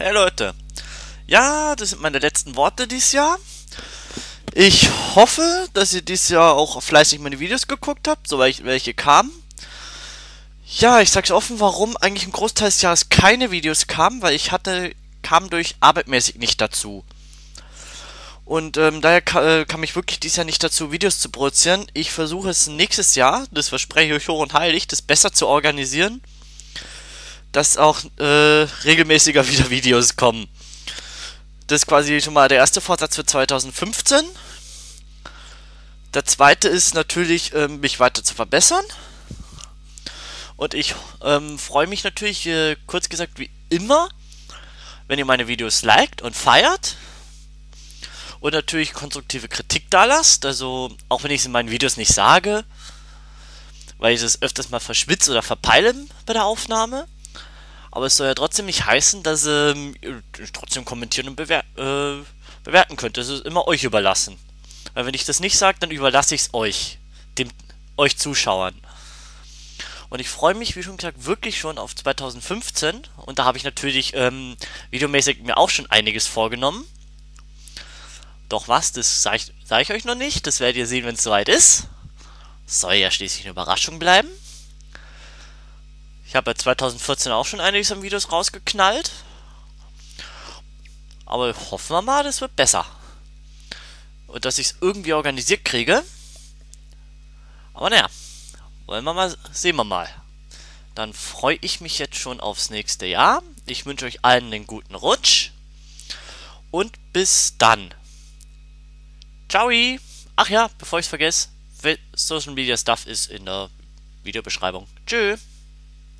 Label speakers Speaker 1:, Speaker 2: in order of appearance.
Speaker 1: Hey Leute. Ja, das sind meine letzten Worte dieses Jahr. Ich hoffe, dass ihr dieses Jahr auch fleißig meine Videos geguckt habt, soweit welche kamen. Ja, ich sag's offen, warum eigentlich ein Großteil des Jahres keine Videos kamen, weil ich hatte, kam durch arbeitmäßig nicht dazu. Und ähm, daher ka äh, kam ich wirklich dieses Jahr nicht dazu, Videos zu produzieren. Ich versuche es nächstes Jahr, das verspreche ich euch hoch und heilig, das besser zu organisieren dass auch äh, regelmäßiger wieder Videos kommen. Das ist quasi schon mal der erste Vorsatz für 2015. Der zweite ist natürlich, ähm, mich weiter zu verbessern. Und ich ähm, freue mich natürlich, äh, kurz gesagt, wie immer, wenn ihr meine Videos liked und feiert. Und natürlich konstruktive Kritik da lasst. Also, auch wenn ich es in meinen Videos nicht sage, weil ich es öfters mal verschwitze oder verpeile bei der Aufnahme. Aber es soll ja trotzdem nicht heißen, dass ähm, ihr trotzdem kommentieren und bewer äh, bewerten könnt. Das ist immer euch überlassen. Weil wenn ich das nicht sage, dann überlasse ich es euch. Dem, euch Zuschauern. Und ich freue mich, wie schon gesagt, wirklich schon auf 2015. Und da habe ich natürlich ähm, videomäßig mir auch schon einiges vorgenommen. Doch was, das sage ich, sag ich euch noch nicht. Das werdet ihr sehen, wenn es soweit ist. Soll ja schließlich eine Überraschung bleiben. Ich habe ja 2014 auch schon einiges an Videos rausgeknallt. Aber hoffen wir mal, das wird besser. Und dass ich es irgendwie organisiert kriege. Aber naja, wollen wir mal, sehen wir mal. Dann freue ich mich jetzt schon aufs nächste Jahr. Ich wünsche euch allen einen guten Rutsch. Und bis dann. Ciao. Ach ja, bevor ich es vergesse, Social Media Stuff ist in der Videobeschreibung. Tschüss.